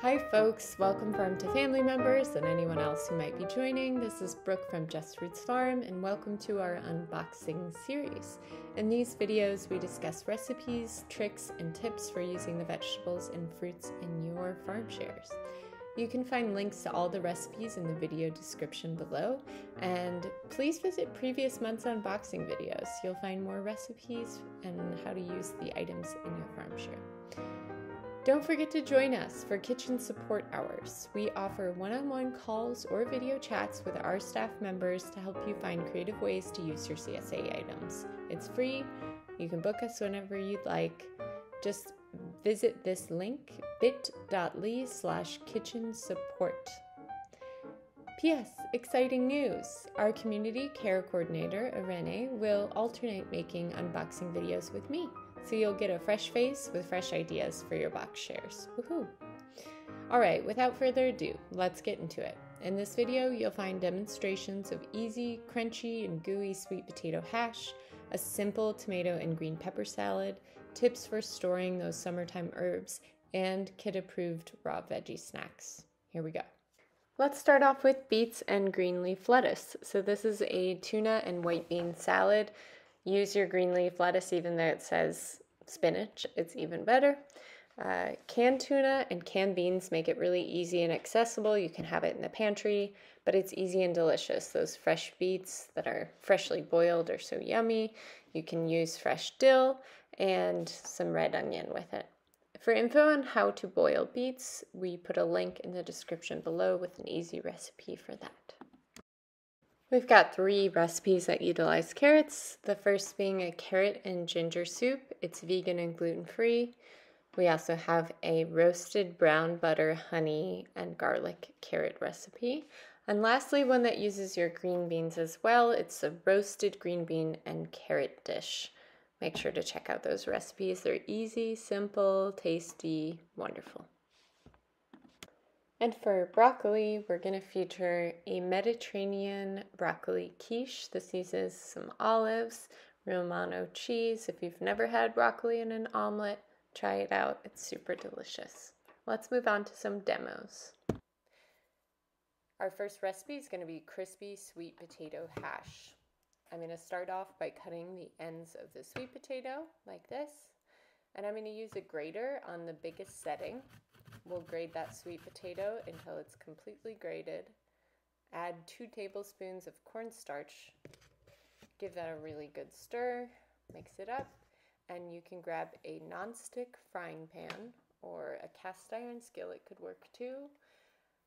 Hi, folks. Welcome Farm to Family members and anyone else who might be joining. This is Brooke from Just Roots Farm, and welcome to our unboxing series. In these videos, we discuss recipes, tricks, and tips for using the vegetables and fruits in your farm shares. You can find links to all the recipes in the video description below, and please visit previous month's unboxing videos. You'll find more recipes and how to use the items in your farm share. Don't forget to join us for Kitchen Support Hours. We offer one on one calls or video chats with our staff members to help you find creative ways to use your CSA items. It's free, you can book us whenever you'd like. Just visit this link bit.ly slash kitchen support. P.S. Exciting news! Our community care coordinator, Irene, will alternate making unboxing videos with me so you'll get a fresh face with fresh ideas for your box shares. Woohoo! All right, without further ado, let's get into it. In this video, you'll find demonstrations of easy, crunchy, and gooey sweet potato hash, a simple tomato and green pepper salad, tips for storing those summertime herbs, and kid-approved raw veggie snacks. Here we go. Let's start off with beets and green leaf lettuce. So this is a tuna and white bean salad Use your green leaf lettuce even though it says spinach, it's even better. Uh, canned tuna and canned beans make it really easy and accessible. You can have it in the pantry, but it's easy and delicious. Those fresh beets that are freshly boiled are so yummy. You can use fresh dill and some red onion with it. For info on how to boil beets, we put a link in the description below with an easy recipe for that. We've got three recipes that utilize carrots. The first being a carrot and ginger soup. It's vegan and gluten free. We also have a roasted brown butter, honey, and garlic carrot recipe. And lastly, one that uses your green beans as well. It's a roasted green bean and carrot dish. Make sure to check out those recipes. They're easy, simple, tasty, wonderful. And for broccoli, we're going to feature a Mediterranean broccoli quiche. This uses some olives, Romano cheese. If you've never had broccoli in an omelet, try it out. It's super delicious. Let's move on to some demos. Our first recipe is going to be crispy sweet potato hash. I'm going to start off by cutting the ends of the sweet potato like this. And I'm going to use a grater on the biggest setting We'll grate that sweet potato until it's completely grated. Add two tablespoons of cornstarch. Give that a really good stir. Mix it up. And you can grab a non-stick frying pan or a cast iron skillet could work too.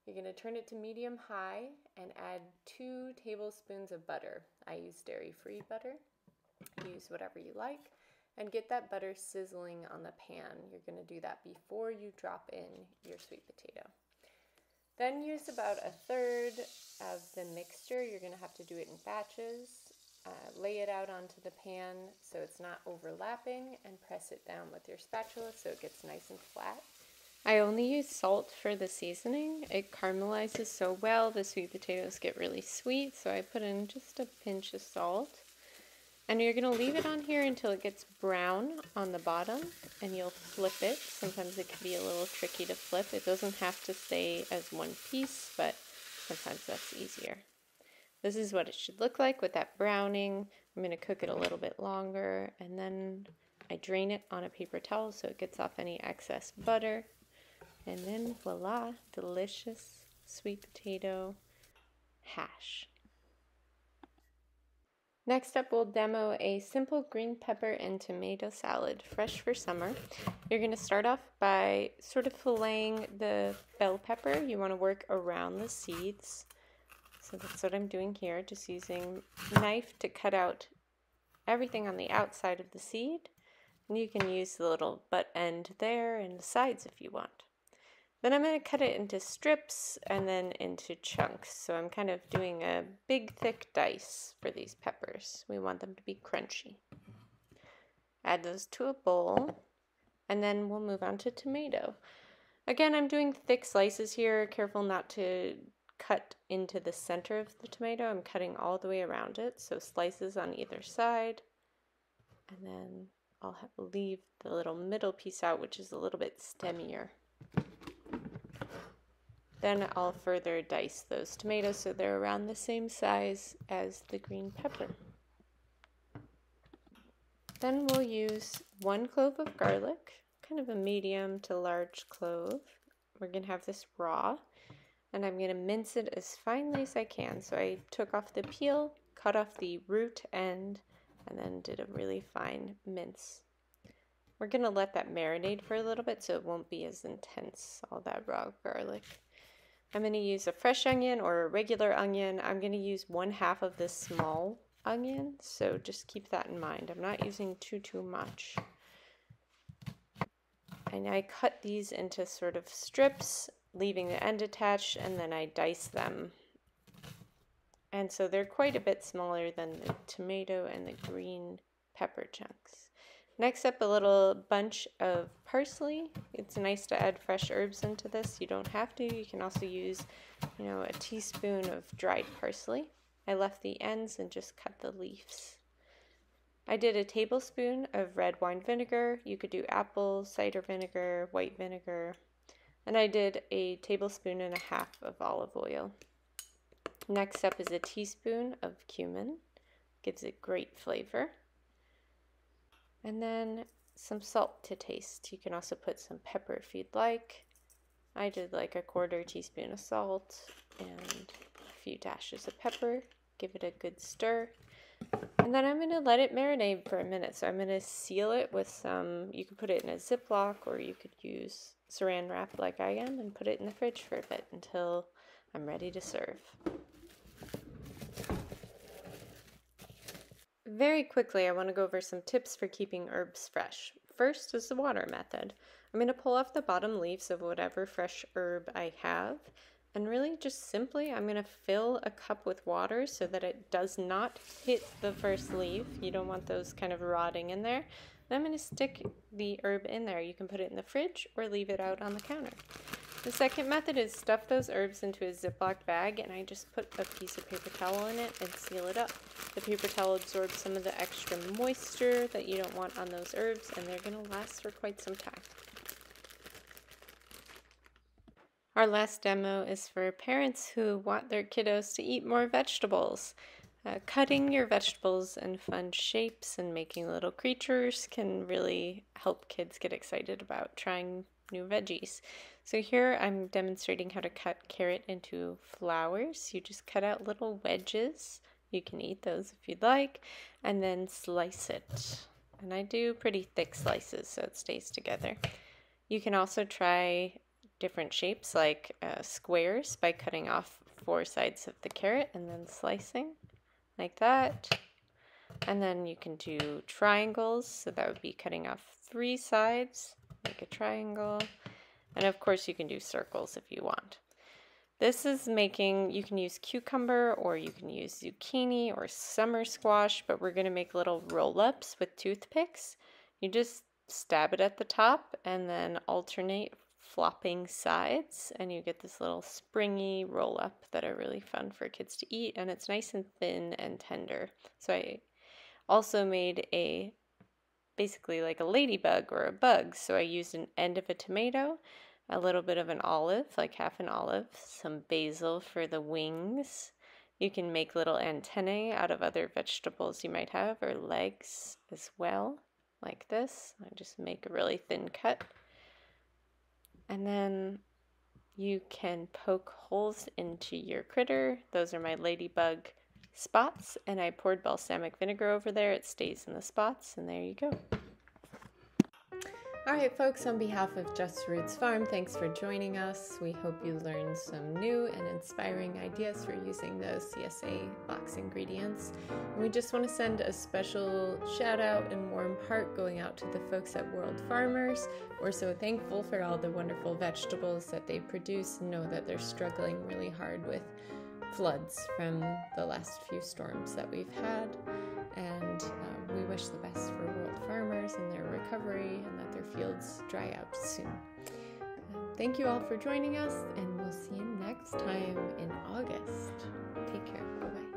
You're going to turn it to medium high and add two tablespoons of butter. I use dairy-free butter. Use whatever you like and get that butter sizzling on the pan. You're going to do that before you drop in your sweet potato. Then use about a third of the mixture. You're going to have to do it in batches. Uh, lay it out onto the pan so it's not overlapping and press it down with your spatula so it gets nice and flat. I only use salt for the seasoning. It caramelizes so well, the sweet potatoes get really sweet, so I put in just a pinch of salt. And you're going to leave it on here until it gets brown on the bottom and you'll flip it. Sometimes it can be a little tricky to flip. It doesn't have to stay as one piece, but sometimes that's easier. This is what it should look like with that browning. I'm going to cook it a little bit longer and then I drain it on a paper towel so it gets off any excess butter. And then voila, delicious sweet potato hash. Next up, we'll demo a simple green pepper and tomato salad, fresh for summer. You're going to start off by sort of filleting the bell pepper. You want to work around the seeds. So that's what I'm doing here, just using knife to cut out everything on the outside of the seed. And you can use the little butt end there and the sides if you want. Then I'm going to cut it into strips and then into chunks. So I'm kind of doing a big thick dice for these peppers. We want them to be crunchy. Add those to a bowl and then we'll move on to tomato. Again, I'm doing thick slices here. Careful not to cut into the center of the tomato. I'm cutting all the way around it. So slices on either side. And then I'll leave the little middle piece out, which is a little bit stemmier. Then I'll further dice those tomatoes so they're around the same size as the green pepper. Then we'll use one clove of garlic, kind of a medium to large clove. We're going to have this raw, and I'm going to mince it as finely as I can. So I took off the peel, cut off the root end, and then did a really fine mince. We're going to let that marinate for a little bit so it won't be as intense, all that raw garlic. I'm going to use a fresh onion or a regular onion. I'm going to use one half of this small onion, so just keep that in mind. I'm not using too, too much. And I cut these into sort of strips, leaving the end attached, and then I dice them. And so they're quite a bit smaller than the tomato and the green pepper chunks. Next up, a little bunch of parsley. It's nice to add fresh herbs into this. You don't have to. You can also use, you know, a teaspoon of dried parsley. I left the ends and just cut the leaves. I did a tablespoon of red wine vinegar. You could do apple cider vinegar, white vinegar. And I did a tablespoon and a half of olive oil. Next up is a teaspoon of cumin. Gives it great flavor. And then some salt to taste. You can also put some pepper if you'd like. I did like a quarter teaspoon of salt and a few dashes of pepper, give it a good stir, and then I'm going to let it marinate for a minute. So I'm going to seal it with some, you could put it in a Ziploc or you could use saran wrap like I am and put it in the fridge for a bit until I'm ready to serve. Very quickly, I want to go over some tips for keeping herbs fresh. First is the water method. I'm going to pull off the bottom leaves of whatever fresh herb I have and really just simply, I'm gonna fill a cup with water so that it does not hit the first leaf. You don't want those kind of rotting in there. Then I'm gonna stick the herb in there. You can put it in the fridge or leave it out on the counter. The second method is stuff those herbs into a Ziploc bag and I just put a piece of paper towel in it and seal it up. The paper towel absorbs some of the extra moisture that you don't want on those herbs and they're gonna last for quite some time. Our last demo is for parents who want their kiddos to eat more vegetables. Uh, cutting your vegetables in fun shapes and making little creatures can really help kids get excited about trying new veggies. So here I'm demonstrating how to cut carrot into flowers. You just cut out little wedges. You can eat those if you'd like, and then slice it. And I do pretty thick slices so it stays together. You can also try different shapes like uh, squares by cutting off four sides of the carrot and then slicing like that. And then you can do triangles, so that would be cutting off three sides, make a triangle. And of course you can do circles if you want. This is making, you can use cucumber or you can use zucchini or summer squash, but we're gonna make little roll-ups with toothpicks. You just stab it at the top and then alternate flopping sides and you get this little springy roll up that are really fun for kids to eat and it's nice and thin and tender. So I also made a basically like a ladybug or a bug. So I used an end of a tomato, a little bit of an olive, like half an olive, some basil for the wings. You can make little antennae out of other vegetables you might have or legs as well, like this. I just make a really thin cut. And then you can poke holes into your critter. Those are my ladybug spots, and I poured balsamic vinegar over there. It stays in the spots, and there you go. All right, folks, on behalf of Just Roots Farm, thanks for joining us. We hope you learned some new and inspiring ideas for using those CSA box ingredients. And we just want to send a special shout out and warm heart going out to the folks at World Farmers. We're so thankful for all the wonderful vegetables that they produce and know that they're struggling really hard with floods from the last few storms that we've had. And um, we wish the best for world farmers and their recovery and that their fields dry out soon. Uh, thank you all for joining us, and we'll see you next time in August. Take care. Bye bye.